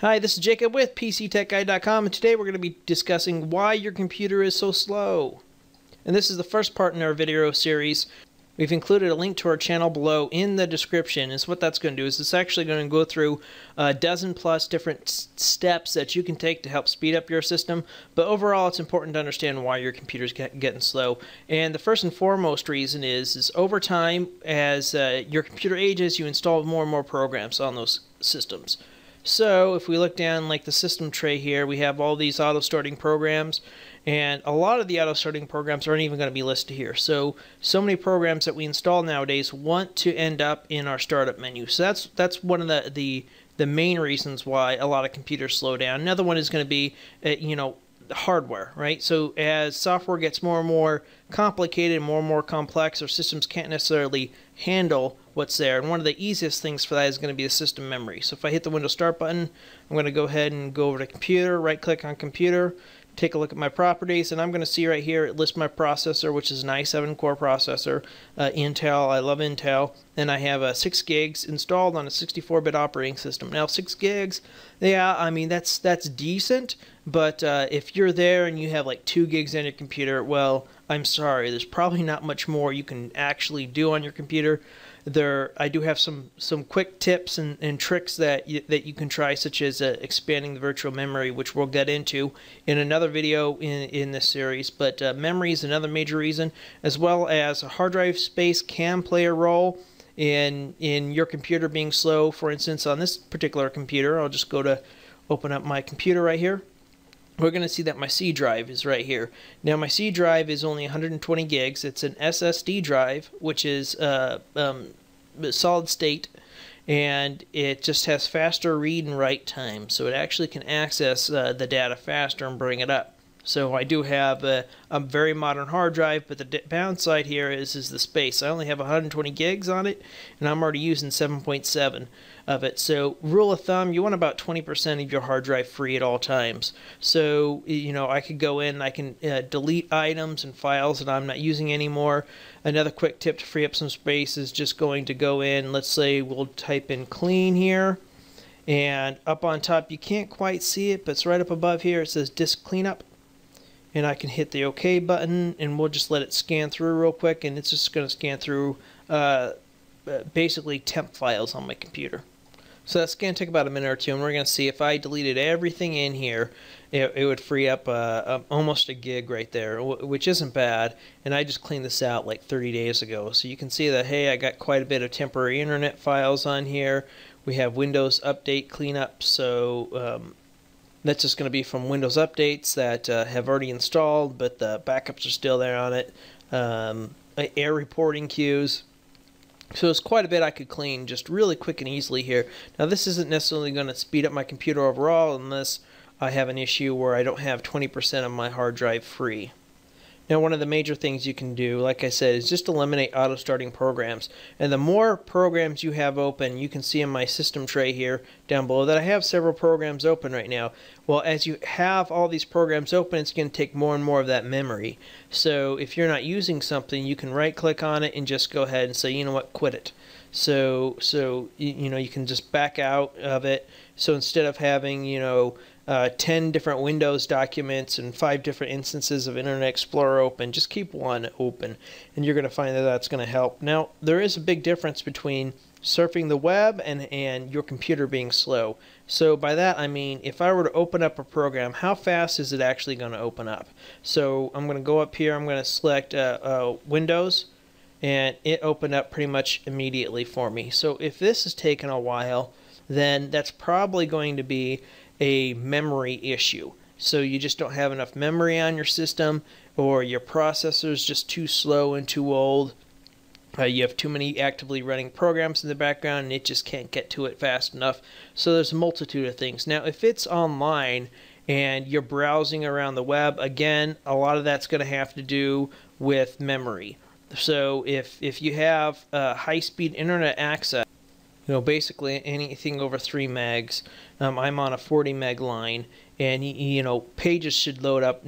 Hi, this is Jacob with PCTechGuide.com, and today we're going to be discussing why your computer is so slow. And this is the first part in our video series. We've included a link to our channel below in the description. And so what that's going to do is it's actually going to go through a dozen plus different steps that you can take to help speed up your system. But overall, it's important to understand why your computer's getting slow. And the first and foremost reason is, is over time, as uh, your computer ages, you install more and more programs on those systems. So if we look down like the system tray here, we have all these auto starting programs and a lot of the auto starting programs aren't even going to be listed here. So so many programs that we install nowadays want to end up in our startup menu. So that's that's one of the the the main reasons why a lot of computers slow down. Another one is going to be uh, you know hardware, right? So as software gets more and more complicated, more and more complex, our systems can't necessarily handle what's there. And one of the easiest things for that is going to be the system memory. So if I hit the Windows Start button, I'm going to go ahead and go over to Computer, right click on Computer, take a look at my properties, and I'm going to see right here, it lists my processor, which is an i7 core processor, uh, Intel, I love Intel, and I have a uh, 6 gigs installed on a 64-bit operating system. Now 6 gigs, yeah, I mean, that's, that's decent, but uh, if you're there and you have like 2 gigs on your computer, well, I'm sorry, there's probably not much more you can actually do on your computer there I do have some some quick tips and, and tricks that you, that you can try such as uh, expanding the virtual memory which we'll get into in another video in, in this series. But uh, memory is another major reason as well as hard drive space can play a role in in your computer being slow. For instance on this particular computer I'll just go to open up my computer right here we're going to see that my C drive is right here. Now my C drive is only 120 gigs. It's an SSD drive, which is uh, um, solid state, and it just has faster read and write time. So it actually can access uh, the data faster and bring it up. So I do have a, a very modern hard drive, but the downside here is, is the space. I only have 120 gigs on it, and I'm already using 7.7 of it. So rule of thumb, you want about 20% of your hard drive free at all times. So, you know, I could go in, I can uh, delete items and files that I'm not using anymore. Another quick tip to free up some space is just going to go in, let's say we'll type in clean here. And up on top, you can't quite see it, but it's right up above here. It says disk cleanup and I can hit the OK button and we'll just let it scan through real quick and it's just going to scan through uh, basically temp files on my computer. So that's going to take about a minute or two and we're going to see if I deleted everything in here it, it would free up uh, almost a gig right there which isn't bad and I just cleaned this out like 30 days ago so you can see that hey I got quite a bit of temporary internet files on here we have Windows Update cleanup so um, that's just going to be from Windows updates that uh, have already installed, but the backups are still there on it. Um, reporting queues. So it's quite a bit I could clean just really quick and easily here. Now this isn't necessarily going to speed up my computer overall unless I have an issue where I don't have 20% of my hard drive free. Now, one of the major things you can do, like I said, is just eliminate auto starting programs. And the more programs you have open, you can see in my system tray here down below that I have several programs open right now. Well, as you have all these programs open, it's going to take more and more of that memory. So if you're not using something, you can right click on it and just go ahead and say, you know what, quit it. So, so you, you know, you can just back out of it. So instead of having, you know, uh, 10 different Windows documents and five different instances of Internet Explorer open. Just keep one open, and you're going to find that that's going to help. Now, there is a big difference between surfing the web and, and your computer being slow. So by that I mean if I were to open up a program, how fast is it actually going to open up? So I'm going to go up here, I'm going to select uh, uh, Windows, and it opened up pretty much immediately for me. So if this has taken a while, then that's probably going to be a memory issue. So you just don't have enough memory on your system, or your processor is just too slow and too old. Uh, you have too many actively running programs in the background and it just can't get to it fast enough. So there's a multitude of things. Now, if it's online and you're browsing around the web, again, a lot of that's going to have to do with memory. So if, if you have uh, high-speed internet access, you know, basically anything over 3 megs. Um, I'm on a 40 meg line, and, you know, pages should load up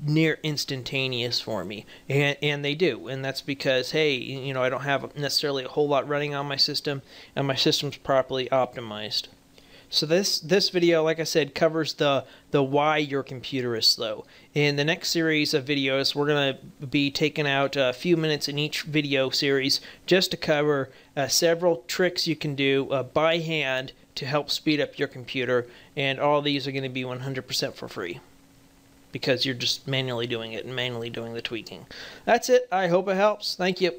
near instantaneous for me and and they do and that's because hey you know I don't have necessarily a whole lot running on my system and my system's properly optimized So this this video, like I said, covers the the why your computer is slow. In the next series of videos, we're going to be taking out a few minutes in each video series just to cover uh, several tricks you can do uh, by hand to help speed up your computer, and all these are going to be 100% for free because you're just manually doing it and manually doing the tweaking. That's it. I hope it helps. Thank you.